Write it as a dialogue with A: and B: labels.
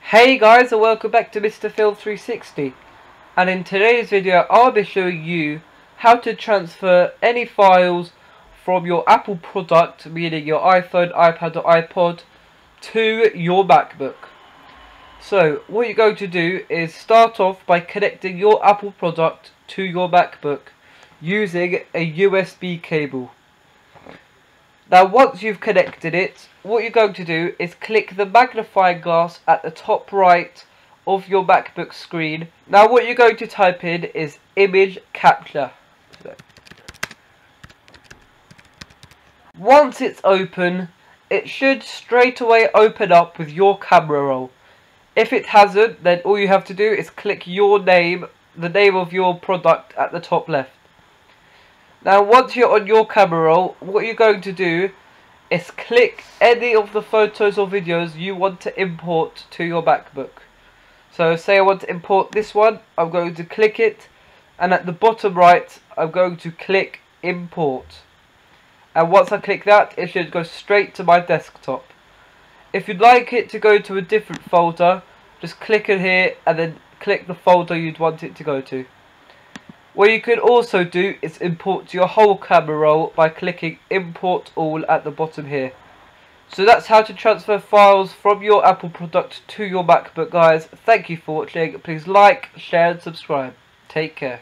A: Hey guys and welcome back to Mr. Phill 360 and in today's video I'll be showing you how to transfer any files from your Apple product meaning your iPhone, iPad or iPod to your MacBook. So what you're going to do is start off by connecting your Apple product to your MacBook using a USB cable. Now once you've connected it, what you're going to do is click the magnifying glass at the top right of your MacBook screen. Now what you're going to type in is image capture. Once it's open, it should straight away open up with your camera roll. If it hasn't, then all you have to do is click your name, the name of your product at the top left. Now once you're on your camera roll, what you're going to do is click any of the photos or videos you want to import to your MacBook. So say I want to import this one, I'm going to click it and at the bottom right I'm going to click import. And once I click that it should go straight to my desktop. If you'd like it to go to a different folder, just click it here and then click the folder you'd want it to go to. What you can also do is import your whole camera roll by clicking import all at the bottom here. So that's how to transfer files from your Apple product to your MacBook guys. Thank you for watching. Please like, share and subscribe. Take care.